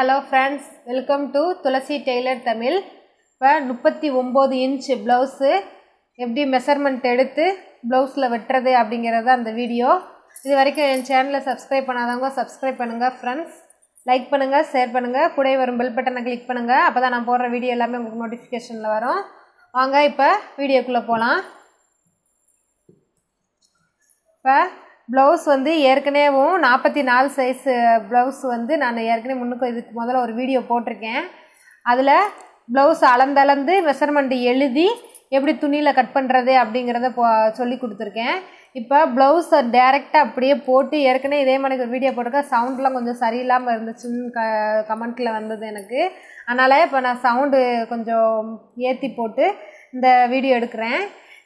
Hello friends welcome to Thulasi tailor Tamil இப்போ முப்பத்தி ஒம்பது இன்ச் ப்ளவுஸு எப்படி மெஷர்மெண்ட் எடுத்து ப்ளவுஸில் வெட்டுறது அப்படிங்கிறது அந்த வீடியோ இது வரைக்கும் என் சேனலை சப்ஸ்கிரைப் பண்ணாதவங்க சப்ஸ்கிரைப் பண்ணுங்கள் ஃப்ரெண்ட்ஸ் லைக் பண்ணுங்கள் ஷேர் பண்ணுங்கள் கூட வரும் பெல் பட்டனை கிளிக் பண்ணுங்கள் அப்போ தான் நான் போடுற வீடியோ எல்லாமே உங்களுக்கு நோட்டிஃபிகேஷனில் வரும். வாங்க இப்போ வீடியோக்குள்ளே போகலாம் இப்போ ப்ளவுஸ் வந்து ஏற்கனவும் நாற்பத்தி நாலு சைஸு ப்ளவுஸ் வந்து நான் ஏற்கனவே முன்னுக்கு இதுக்கு முதல்ல ஒரு வீடியோ போட்டிருக்கேன். அதில் ப்ளவுஸ் அளந்தளந்து மெஷர்மெண்ட் எழுதி எப்படி துணியில் கட் பண்ணுறது அப்படிங்கிறத போ சொல்லி கொடுத்துருக்கேன். இப்போ ப்ளவுஸை டேரெக்டாக அப்படியே போட்டு ஏற்கனவே இதே மாதிரி ஒரு வீடியோ போட்டிருக்கேன். சவுண்ட்லாம் கொஞ்சம் சரியில்லாமல் இருந்துச்சுன்னு க கமெண்ட்டில் வந்தது எனக்கு. அதனால் இப்போ நான் சவுண்டு கொஞ்சம் ஏற்றி போட்டு இந்த வீடியோ எடுக்கிறேன்.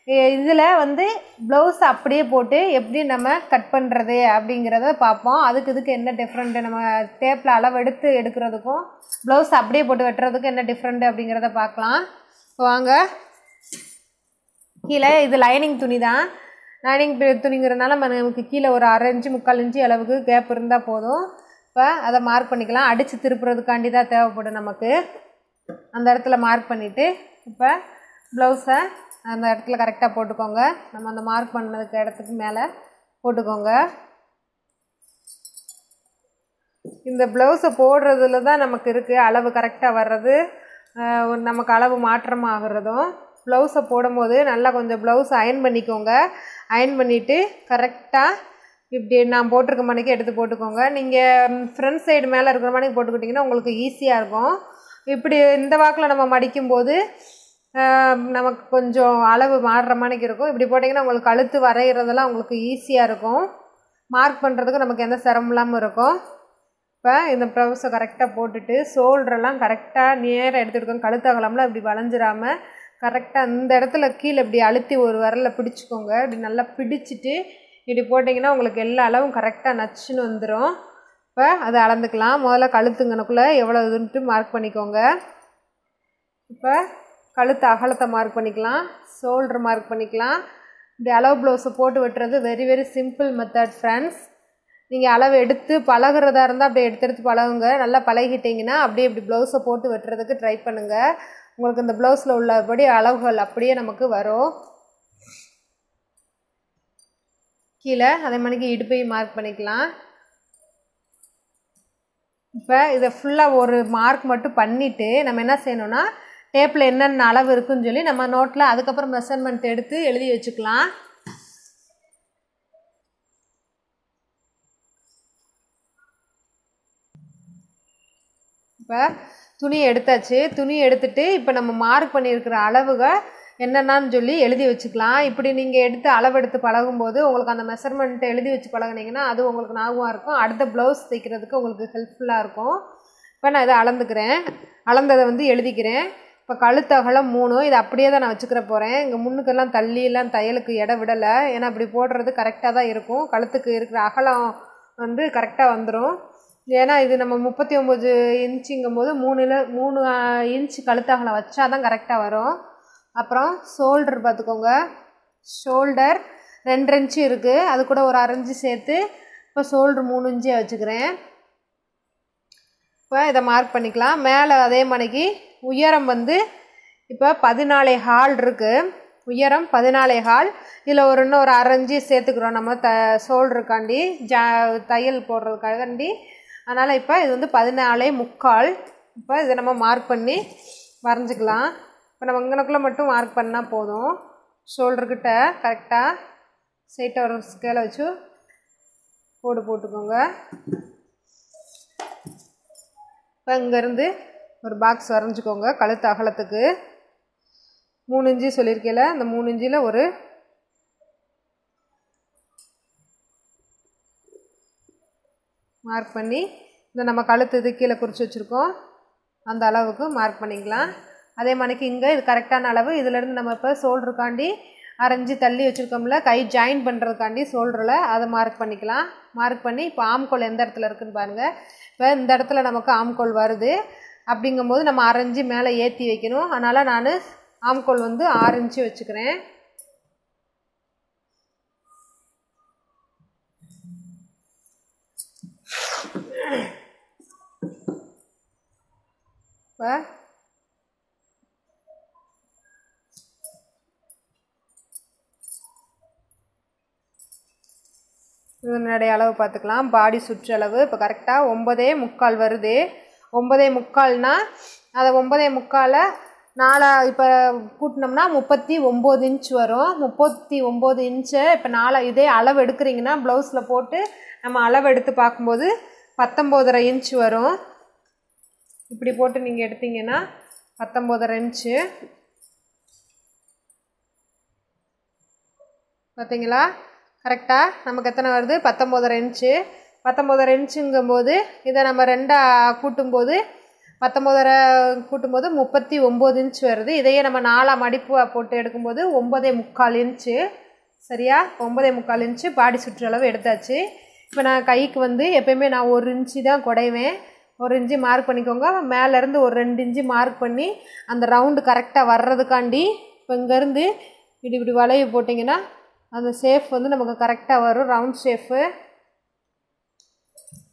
இதில் வந்து ப்ளவுஸ் அப்படியே போட்டு எப்படி நம்ம கட் பண்ணுறது அப்படிங்கிறத பார்ப்போம். அதுக்கு இதுக்கு என்ன டிஃப்ரெண்ட்டு நம்ம டேப்பில் அளவு எடுத்து எடுக்கிறதுக்கும் ப்ளவுஸ் அப்படியே போட்டு வெட்டுறதுக்கும் என்ன டிஃப்ரெண்ட்டு அப்படிங்கிறத பார்க்கலாம். வாங்க. கீழே இது லைனிங் துணி தான். லைனிங் துணிங்கிறதுனால நமக்கு கீழே ஒரு அரை இன்ச்சு முக்கால் இன்ச்சு அளவுக்கு கேப் இருந்தால் போதும். இப்போ அதை மார்க் பண்ணிக்கலாம். அடித்து திருப்புறதுக்காண்டி தான் தேவைப்படும் நமக்கு. அந்த இடத்துல மார்க் பண்ணிவிட்டு இப்போ ப்ளவுஸை அந்த இடத்துல கரெக்டாக போட்டுக்கோங்க. நம்ம அந்த மார்க் பண்ணதுக்கு இடத்துக்கு மேலே போட்டுக்கோங்க. இந்த ப்ளவுஸை போடுறதுல தான் நமக்கு இருக்குது அளவு கரெக்டாக வர்றது. நமக்கு அளவு மாற்றமாகிறதும். ப்ளவுஸை போடும்போது நல்லா கொஞ்சம் ப்ளவுஸ் அயன் பண்ணிக்கோங்க. அயன் பண்ணிவிட்டு கரெக்டாக இப்படி நான் போட்டிருக்க மணிக்கு எடுத்து போட்டுக்கோங்க. நீங்கள் ஃப்ரண்ட் சைடு மேலே இருக்கிற மணிக்கு போட்டுக்கிட்டிங்கன்னா உங்களுக்கு ஈஸியாக இருக்கும். இப்படி இந்த வாக்கில் நம்ம மடிக்கும்போது நமக்கு கொஞ்சம் அளவு மாறுற மாதிரிக்கு இருக்கும். இப்படி போட்டிங்கன்னா உங்களுக்கு கழுத்து வரைகிறதெல்லாம் உங்களுக்கு ஈஸியாக இருக்கும். மார்க் பண்ணுறதுக்கு நமக்கு எந்த சிரமம் இல்லாமல் இருக்கும். இப்போ இந்த ப்ளவுஸை கரெக்டாக போட்டுட்டு ஷோல்டரெல்லாம் கரெக்டாக நேராக எடுத்துகிட்டு கழுத்து அகலம்லாம் இப்படி வளைஞ்சிராமல் கரெக்டாக இந்த இடத்துல கீழே இப்படி அழுத்தி ஒரு வரல பிடிச்சிக்கோங்க. இப்படி நல்லா பிடிச்சிட்டு இப்படி போட்டிங்கன்னா உங்களுக்கு எல்லா அளவும் கரெக்டாக நச்சுன்னு வந்துடும் இப்போ அதை அளந்துக்கலாம். முதல்ல கழுத்துங்கனக்குள்ளே எவ்வளோ இதுன்ட்டு மார்க் பண்ணிக்கோங்க. இப்போ கழுத்து அகலத்தை மார்க் பண்ணிக்கலாம் ஷோல்டர் மார்க் பண்ணிக்கலாம். இப்படி அளவு ப்ளவுஸை போட்டு வெட்டுறது very very simple method friends நீங்கள் அளவு எடுத்து பழகிறதா இருந்தால் அப்படியே எடுத்து எடுத்து பழகுங்க. நல்லா பழகிட்டிங்கன்னா அப்படியே இப்படி ப்ளவுஸை போட்டு வெட்டுறதுக்கு ட்ரை பண்ணுங்கள் உங்களுக்கு இந்த ப்ளவுஸில் உள்ளபடி அளவுகள் அப்படியே நமக்கு வரும். கீழே அதே மாதிரி இடுப்பையும் மார்க் பண்ணிக்கலாம். இப்போ இதை ஃபுல்லாக ஒரு மார்க் மட்டும் பண்ணிவிட்டு நம்ம என்ன செய்யணும்னா டேப்பில் என்னென்ன அளவு இருக்குன்னு சொல்லி நம்ம நோட்டில் அதுக்கப்புறம் மெஷர்மெண்ட் எடுத்து எழுதி வச்சுக்கலாம். இப்போ துணி எடுத்தாச்சு. துணி எடுத்துட்டு இப்போ நம்ம மார்க் பண்ணியிருக்கிற அளவுகள் என்னென்னு சொல்லி எழுதி வச்சுக்கலாம். இப்படி நீங்கள் எடுத்து அளவு எடுத்து பழகும்போது உங்களுக்கு அந்த மெஷர்மெண்ட்டை எழுதி வச்சு பழகுனீங்கன்னா அது உங்களுக்கு ஞாபகமாக இருக்கும். அடுத்த ப்ளவுஸ் தைக்கிறதுக்கு உங்களுக்கு ஹெல்ப்ஃபுல்லாக இருக்கும். இப்போ நான் இதை அளந்துக்கிறேன். அளந்ததை வந்து எழுதிக்கிறேன். இப்போ கழுத்தகலம் மூணு இது அப்படியே தான் நான் வச்சுக்கிற போகிறேன் இங்கே முன்னுக்கெல்லாம் தள்ளியெல்லாம் தையலுக்கு இடம் விடலை. ஏன்னா அப்படி போடுறது கரெக்டாக தான் இருக்கும். கழுத்துக்கு இருக்கிற அகலம் வந்து கரெக்டாக வந்துடும் ஏன்னா இது நம்ம முப்பத்தி ஒம்பது இன்ச்சுங்கும் போது மூணுல மூணு இன்ச்சு கழுத்தகலம் வச்சா தான் கரெக்டாக வரும். அப்புறம் ஷோல்டர் பார்த்துக்கோங்க. ஷோல்டர் ரெண்டு இன்ச்சு இருக்குது அது கூட ஒரு அரைஞ்சு சேர்த்து இப்போ ஷோல்டர் மூணு இன்ச்சே வச்சுக்கிறேன். இப்போ இதை மார்க் பண்ணிக்கலாம். மேலே அதே மணிக்கு உயரம் வந்து இப்போ பதினாலே ஹால் இருக்குது உயரம் பதினாலே ஹால். இதில் ஒரு இன்னும் ஒரு அரைஞ்சி சேர்த்துக்கிறோம். நம்ம த சோல்டருக்காண்டி ஜா தையல் போடுறதுக்காண்டி அதனால் இப்போ இது வந்து பதினாலே முக்கால். இப்போ இதை நம்ம மார்க் பண்ணி வரைஞ்சிக்கலாம். இப்போ நம்ம இங்கனக்குள்ளே மட்டும் மார்க் பண்ணால் போதும். ஷோல்டர்கிட்ட கரெக்டாக சைட்டை ஒரு ஸ்கேலை வச்சு போடு போட்டுக்கோங்க. இப்போ இங்கேருந்து ஒரு பாக்ஸ் வரைஞ்சிக்கோங்க கழுத்து அகலத்துக்கு. மூணு இஞ்சி சொல்லியிருக்கையில் அந்த மூணு இஞ்சியில் ஒரு மார்க் பண்ணி இந்த நம்ம கழுத்து இது கீழே குறித்து வச்சுருக்கோம். அந்த அளவுக்கு மார்க் பண்ணிக்கலாம். அதே மாதிரிக்கு இங்கே இது கரெக்டான அளவு. இதிலேருந்து நம்ம இப்போ ஷோல்டருக்காண்டி அரைஞ்சி தள்ளி வச்சுருக்கோம்ல கை ஜாயின் பண்ணுறதுக்காண்டி ஷோல்டரில் அதை மார்க் பண்ணிக்கலாம். மார்க் பண்ணி இப்போ ஆம்கோல் எந்த இடத்துல இருக்குதுன்னு பாருங்கள் இப்போ இந்த இடத்துல நமக்கு ஆம்கோல் வருது. அப்படிங்கும்போது நம்ம அரைஞ்சி மேலே ஏற்றி வைக்கணும். அதனால் நான் ஆம்கோல் வந்து ஆறு இன்ச்சு வச்சுக்கிறேன். இப்போ இதனுடைய அளவு பார்த்துக்கலாம். பாடி சுற்றளவு. இப்போ கரெக்டாக ஒம்பதே முக்கால் வருது. ஒம்பதே முக்கால்னால் அதை ஒம்பதே முக்காலை நாலா இப்போ கூட்டினோம்னா முப்பத்தி ஒம்பது இன்ச் வரும். முப்பத்தி ஒம்பது இன்ச்சு இப்போ நாலா இதே அளவு எடுக்கிறீங்கன்னா ப்ளவுஸில் போட்டு நம்ம அளவு எடுத்து பார்க்கும்போது பத்தொம்போதரை இன்ச் வரும். இப்படி போட்டு நீங்கள் எடுத்தீங்கன்னா பத்தொம்போதரை இன்ச்சு பார்த்தீங்களா கரெக்டாக நமக்கு எத்தனை வருது? பத்தொம்போதரை இன்ச்சு பத்தொம்போதரை இன்ச்சுங்கும்போது இதை நம்ம ரெண்டாக கூட்டும்போது பத்தொம்போதரை கூட்டும்போது முப்பத்தி ஒம்பது இன்ச் வருது. இதையே நம்ம நாலாம் மடிப்பு போட்டு எடுக்கும்போது ஒம்பதே முக்கால் இன்ச்சு சரியா? ஒம்பதே முக்கால் இன்ச்சு பாடி சுற்றளவு எடுத்தாச்சு. இப்போ நான் கைக்கு வந்து எப்பயுமே நான் ஒரு இன்ச்சு தான் குடைவேன். ஒரு இன்ச்சு மார்க் பண்ணிக்கோங்க. மேலேருந்து ஒரு ரெண்டு இன்ச்சு மார்க் பண்ணி அந்த ரவுண்டு கரெக்டாக வர்றதுக்காண்டி இப்போ இங்கேருந்து இப்படி இப்படி வளைவு போட்டிங்கன்னா அந்த ஷேஃப் வந்து நமக்கு கரெக்டாக வரும். ரவுண்ட் ஷேஃபு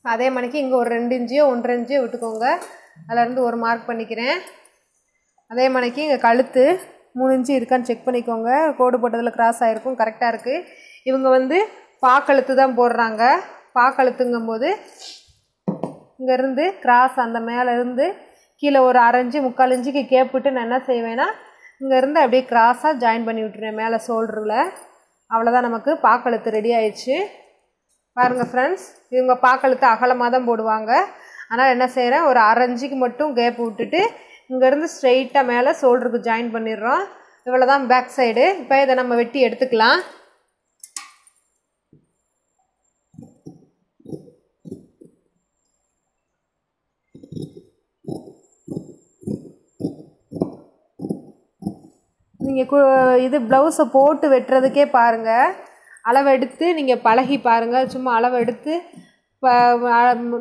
அதே மணிக்கு இங்கே ஒரு ரெண்டு இன்ச்சியோ ஒன்றரை இன்ச்சியோ விட்டுக்கோங்க. அதிலேருந்து ஒரு மார்க் பண்ணிக்கிறேன். அதே மணிக்கு இங்கே கழுத்து மூணு இன்ச்சு இருக்கான்னு செக் பண்ணிக்கோங்க. கோடு போட்டதில் கிராஸ் ஆகிருக்கும் கரெக்டாக இருக்குது இவங்க வந்து பாக்கழுத்து தான் போடுறாங்க. பாக்கழுத்துங்கும்போது இங்கேருந்து கிராஸ் அந்த மேலேருந்து கீழே ஒரு அரைஞ்சி முக்கால் இன்ச்சுக்கு கேப்பிட்டு நான் என்ன செய்வேன்னா இங்கேருந்து அப்படியே கிராஸாக ஜாயின் பண்ணி விட்டுருவேன் மேலே ஷோல்டரில் அவ்வளோதான் நமக்கு பாக்கழுத்து ரெடி ஆயிடுச்சு பாருங்கள் ஃப்ரெண்ட்ஸ் இவங்க பாக்கழுத்து அகலமாக தான் போடுவாங்க. ஆனால் என்ன செய்கிறேன் ஒரு அரைஞ்சிக்கு மட்டும் கேப் விட்டுட்டு இங்கேருந்து ஸ்ட்ரெயிட்டாக மேலே ஷோல்டருக்கு ஜாயின் பண்ணிடுறோம். இவ்வளோ தான் பேக் சைடு இப்போ இதை நம்ம வெட்டி எடுத்துக்கலாம். நீங்கள் கு இது ப்ளவுஸை போட்டு வெட்டுறதுக்கே பாருங்கள் அளவெடுத்து நீங்கள் பழகி பாருங்கள் சும்மா அளவெடுத்து இப்போ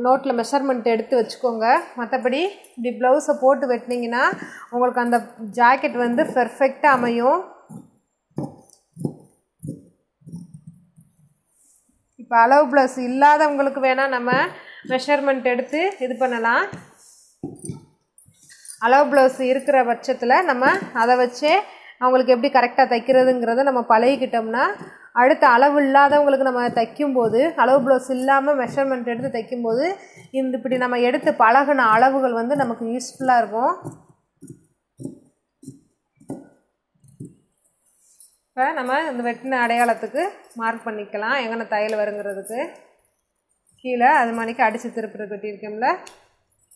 நோட்டில் மெஷர்மெண்ட் எடுத்து வச்சுக்கோங்க. மற்றபடி இப்படி ப்ளவுஸை போட்டு வெட்டினீங்கன்னா உங்களுக்கு அந்த ஜாக்கெட் வந்து பெர்ஃபெக்டாக அமையும். இப்போ அளவு ப்ளவுஸ் இல்லாதவங்களுக்கு வேணால் நம்ம மெஷர்மெண்ட் எடுத்து இது பண்ணலாம். அளவு ப்ளவுஸ் இருக்கிற பட்சத்தில் நம்ம அதை வச்சே அவங்களுக்கு எப்படி கரெக்டாக தைக்கிறதுங்கிறத நம்ம பழகிக்கிட்டோம்னா அடுத்த அளவு இல்லாதவங்களுக்கு நம்ம தைக்கும்போது அளவு ப்ளவுஸ் இல்லாமல் மெஷர்மெண்ட் எடுத்து தைக்கும்போது இந்த இப்படி நம்ம எடுத்து பழகின அளவுகள் வந்து நமக்கு யூஸ்ஃபுல்லாக இருக்கும். இப்போ நம்ம இந்த வெட்டின அடையாளத்துக்கு மார்க் பண்ணிக்கலாம். எங்கன தையல் வருங்கிறதுக்கு. கீழே அது மணிக்கு அடித்து திருப்புறது வெட்டியிருக்கோம்ல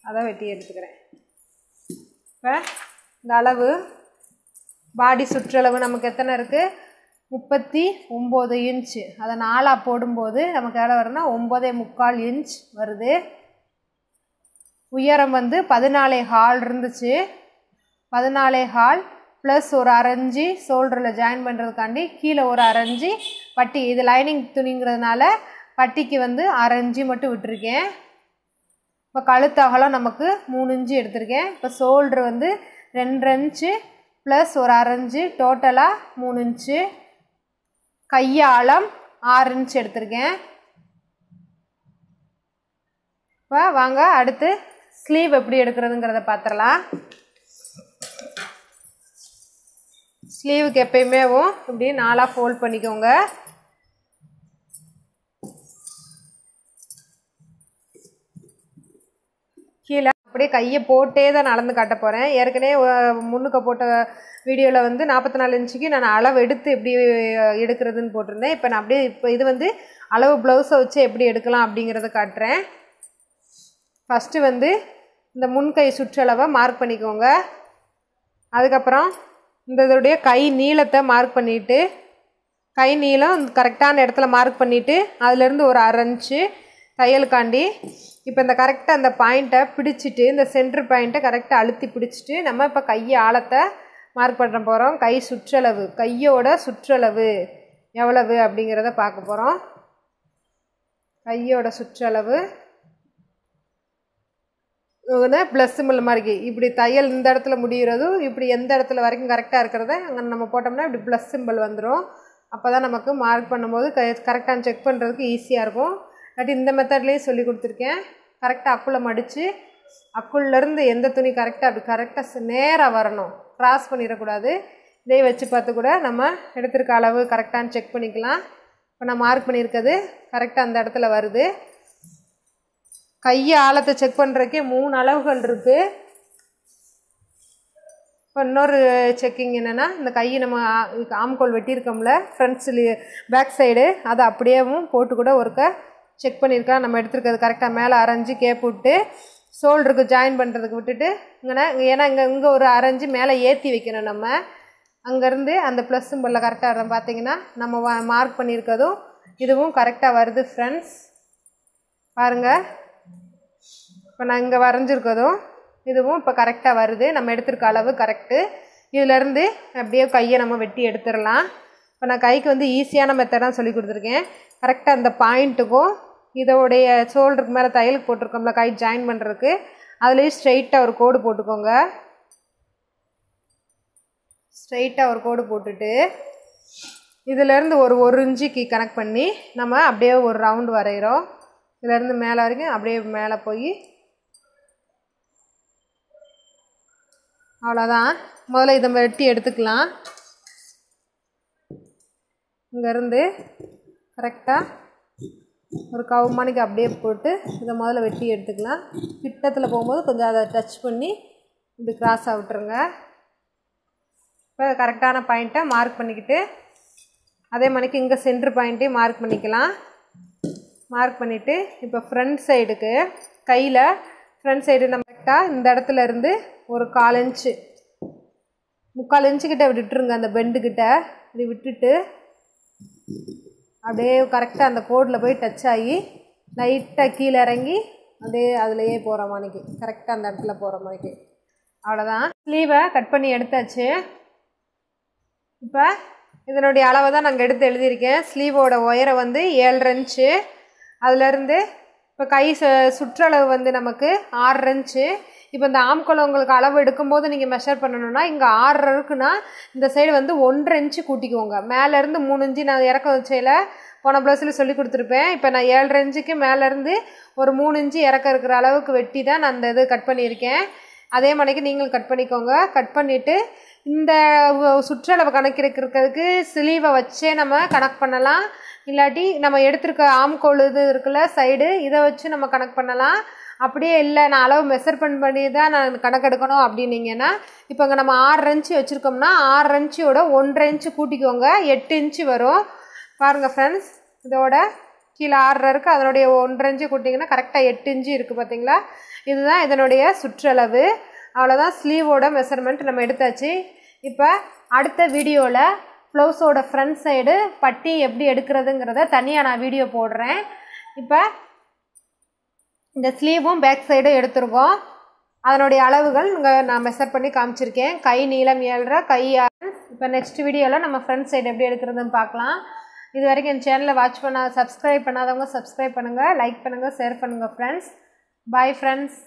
அதை வெட்டி எடுத்துக்கிறேன். இப்போ இந்த அளவு பாடி சுற்றளவு நமக்கு எத்தனை இருக்குது முப்பத்தி ஒம்பது இன்ச்சு அதை நாலாக போடும்போது நமக்கு எவ்வளோ வருதுன்னா ஒம்பதே முக்கால் இன்ச் வருது. உயரம் வந்து பதினாலே ஹால் இருந்துச்சு. பதினாலே ஹால் ப்ளஸ் ஒரு அரைஞ்சி ஷோல்டரில் ஜாயின் பண்ணுறதுக்காண்டி கீழே ஒரு அரைஞ்சி பட்டி. இது லைனிங் துணிங்கிறதுனால பட்டிக்கு வந்து அரைஞ்சி மட்டும் விட்டுருக்கேன். இப்போ கழுத்தகலம் நமக்கு மூணு இன்ச்சு எடுத்திருக்கேன். இப்போ ஷோல்ட்ரு வந்து ரெண்டு இன்ச்சு ப்ளஸ் ஒரு அரைஞ்சு டோட்டலாக மூணு இன்ச்சு. கையாளம் ஆறு இன்ச் எடுத்திருக்கேன். இப்போ வாங்க அடுத்து ஸ்லீவ் எப்படி எடுக்கிறதுங்கிறத பார்த்துடலாம் ஸ்லீவுக்கு எப்பயுமேவும் இப்படி நாலாக ஃபோல்ட் பண்ணிக்கோங்க. அப்படியே கையை போட்டே தான் நடந்து காட்ட போகிறேன் ஏற்கனவே முன்னுக்க போட்ட வீடியோவில் வந்து நாற்பத்தி நாலு இன்ச்சுக்கு நான் அளவு எடுத்து எப்படி எடுக்கிறதுன்னு போட்டிருந்தேன். இப்போ நான் அப்படியே இப்போ இது வந்து அளவு ப்ளவுஸை வச்சு எப்படி எடுக்கலாம் அப்படிங்கிறத காட்டுறேன். ஃபஸ்ட்டு வந்து இந்த முன்கை சுற்றளவை மார்க் பண்ணிக்கோங்க. அதுக்கப்புறம் இந்த இதோடைய கை நீளத்தை மார்க் பண்ணிவிட்டு கை நீளம் கரெக்டான இடத்துல மார்க் பண்ணிவிட்டு அதுலேருந்து ஒரு அரை இன்ச்சு தையலுக்காண்டி இப்போ இந்த கரெக்டாக அந்த பாயிண்ட்டை பிடிச்சிட்டு இந்த சென்ட்ரு பாயிண்ட்டை கரெக்டாக அழுத்தி பிடிச்சிட்டு நம்ம இப்போ கையை ஆழத்தை மார்க் பண்ண போகிறோம் கை சுற்றளவு கையோட சுற்றளவு எவ்வளவு அப்படிங்கிறத பார்க்க போகிறோம் கையோட சுற்றளவு ப்ளஸ் சிம்பிள் மாதிரி இப்படி தையல் இந்த இடத்துல முடிகிறதும் இப்படி எந்த இடத்துல வரைக்கும் கரெக்டாக இருக்கிறத அங்கே நம்ம போட்டோம்னா இப்படி ப்ளஸ் சிம்பிள் வந்துடும் அப்போ தான் நமக்கு மார்க் பண்ணும்போது க கரெக்டாக செக் பண்ணுறதுக்கு ஈஸியாக இருக்கும். இல்லாட்டி இந்த மெத்தட்லேயும் சொல்லி கொடுத்துருக்கேன். கரெக்டாக அக்குள்ளே மடித்து அக்குள்ளேருந்து எந்த துணி கரெக்டாக அப்படி கரெக்டாக நேராக வரணும். க்ராஸ் பண்ணிடக்கூடாது. இதே வச்சு பார்த்து கூட நம்ம எடுத்திருக்க அளவு கரெக்டானு செக் பண்ணிக்கலாம். இப்போ நான் மார்க் பண்ணியிருக்கிறது கரெக்டாக அந்த இடத்துல வருது. கையை ஆழத்தை செக் பண்ணுறதுக்கே மூணு அளவுகள் இருக்குது இப்போ இன்னொரு செக்கிங் என்னென்னா இந்த கையை நம்ம ஆ- ஆம்கோல் வெட்டியிருக்கோம்ல ஃப்ரண்ட்ஸ்லேயே பேக் சைடு அதை அப்படியேவும் போட்டு கூட ஒருக்க செக் பண்ணியிருக்கா நம்ம எடுத்துருக்கிறது கரெக்டாக மேலே அரைஞ்சு கேப் விட்டு ஷோல்டருக்கு ஜாயின் பண்ணுறதுக்கு விட்டுட்டு இங்கே ஏன்னா இங்கே இங்கே ஒரு அரைஞ்சு மேலே ஏற்றி வைக்கணும் நம்ம. அங்கேருந்து அந்த ப்ளஸ் சிம்பிளில் கரெக்டாக பார்த்தீங்கன்னா நம்ம மார்க் பண்ணியிருக்கதும் இதுவும் கரெக்டாக வருது ஃப்ரெண்ட்ஸ் பாருங்கள் இப்போ நான் இங்கே வரைஞ்சிருக்கதும் இதுவும் இப்போ கரெக்டாக வருது. நம்ம எடுத்திருக்க அளவு கரெக்டு இதிலேருந்து அப்படியே கையை நம்ம வெட்டி எடுத்துடலாம். இப்போ நான் கைக்கு வந்து ஈஸியான மெத்தடாக சொல்லி கொடுத்துருக்கேன். கரெக்டாக அந்த பாயிண்ட்டுக்கும் இதோடைய ஷோல்டருக்கு மேலே தையலுக்கு போட்டிருக்கோம்ல கை ஜாயின் பண்ணுறதுக்கு அதுலேயும் ஸ்ட்ரெயிட்டாக ஒரு கோடு போட்டுக்கோங்க. ஸ்ட்ரெயிட்டாக ஒரு கோடு போட்டுட்டு இதிலேருந்து ஒரு ஒரு இன்ச்சுக்கு கனெக்ட் பண்ணி நம்ம அப்படியே ஒரு ரவுண்டு வரைகிறோம். இதுலேருந்து மேலே வரைக்கும் அப்படியே மேலே போய் அவ்வளோதான் முதல்ல இதை வெட்டி எடுத்துக்கலாம். இங்கேருந்து கரெக்டாக ஒரு கவுமானிக்கு அப்படியே போட்டு இதை முதல்ல வெட்டி எடுத்துக்கலாம். கிட்டத்தில் போகும்போது கொஞ்சம் அதை டச் பண்ணி இப்படி கிராஸ் விட்டுருங்க. இப்போ கரெக்டான பாயிண்ட்டை மார்க் பண்ணிக்கிட்டு அதே மணிக்கு இங்கே சென்ட்ரு பாயிண்ட்டையும் மார்க் பண்ணிக்கலாம். மார்க் பண்ணிவிட்டு இப்போ ஃப்ரண்ட் சைடுக்கு கையில் ஃப்ரண்ட் சைடு நம்ம கரெக்டாக இந்த இடத்துல இருந்து ஒரு கால் இன்ச்சு முக்கால் இன்ச்சு கிட்ட விட்டுருங்க அந்த பெண்டுக்கிட்ட இப்படி விட்டுட்டு அப்படியே கரெக்டாக அந்த கோடில் போய் டச் ஆகி லைட்டாக கீழே இறங்கி அப்படியே அதுலேயே போகிற மாதிரிக்கு கரெக்டாக அந்த இடத்துல போகிற மாதிரிக்கு அவ்வளோதான் ஸ்லீவை கட் பண்ணி எடுத்தாச்சு. இப்போ இதனுடைய அளவை தான் நாங்கள் எடுத்து எழுதியிருக்கேன். ஸ்லீவோட உயரை வந்து ஏழரை இன்ச்சு அதுலேருந்து இப்போ கை சுற்றளவு வந்து நமக்கு ஆறு இன்ச்சு இப்போ இந்த ஆம்குளம் உங்களுக்கு அளவு எடுக்கும்போது நீங்கள் மெஷர் பண்ணணும்னா இங்கே ஆறரை இருக்குன்னா இந்த சைடு வந்து ஒன்றரை இன்ச்சு கூட்டிக்குவோங்க மேலேருந்து மூணு இன்ச்சு நான் இறக்க வச்சையில் போன ப்ளஸில் சொல்லி கொடுத்துருப்பேன். இப்போ நான் ஏழரை இன்ச்சுக்கு மேலேருந்து ஒரு மூணு இன்ச்சு இறக்க இருக்கிற அளவுக்கு வெட்டி தான் நான் அந்த இது கட் பண்ணியிருக்கேன். அதே மணிக்கு நீங்கள் கட் பண்ணிக்கோங்க. கட் பண்ணிவிட்டு இந்த சுற்றளவு கணக்கிருக்கிறதுக்கு ஸ்லீவை வச்சே நம்ம கணக்கு பண்ணலாம். இல்லாட்டி நம்ம எடுத்திருக்க ஆம்கோல் இது இருக்குல்ல சைடு இதை வச்சு நம்ம கணக்கு பண்ணலாம். அப்படியே இல்லை நான் அளவு மெஷர்மெண்ட் பண்ணி தான் நான் கணக்கெடுக்கணும் அப்படின்னீங்கன்னா இப்போ இங்கே நம்ம ஆறு இன்ச்சு வச்சுருக்கோம்னா ஆறு இன்ச்சியோட ஒன்றரை இன்ச்சு கூட்டிக்கோங்க எட்டு இன்ச்சு வரும். பாருங்கள் ஃப்ரெண்ட்ஸ் இதோட கீழே ஆறரை இருக்குது அதனுடைய ஒன்றரை இன்ச்சு கூட்டிங்கன்னா கரெக்டாக எட்டு இன்ச்சு இருக்குது பார்த்தீங்களா இதுதான் இதனுடைய சுற்றளவு. அவ்வளோதான் ஸ்லீவோட மெஷர்மெண்ட் நம்ம எடுத்தாச்சு. இப்போ அடுத்த வீடியோவில் ப்ளவுஸோட ஃப்ரண்ட் சைடு பட்டி எப்படி எடுக்கிறதுங்கிறத தனியாக நான் வீடியோ போடுறேன். இப்போ இந்த ஸ்லீவும் பேக் சைடும் எடுத்திருக்கோம் அதனுடைய அளவுகள் இங்கே நான் மெஷர் பண்ணி காமிச்சிருக்கேன். கை நீளம் ஏழ்ரை கை ஆறு. இப்போ நெக்ஸ்ட் வீடியோவில் நம்ம ஃப்ரண்ட் சைடு எப்படி எடுக்கிறதுன்னு பார்க்கலாம். இது வரைக்கும் என் சேனலை வாட்ச் பண்ணாத சப்ஸ்கிரைப் பண்ணாதவங்க சப்ஸ்கிரைப் பண்ணுங்கள் லைக் பண்ணுங்கள் ஷேர் பண்ணுங்கள் ஃப்ரெண்ட்ஸ் பாய் ஃப்ரெண்ட்ஸ்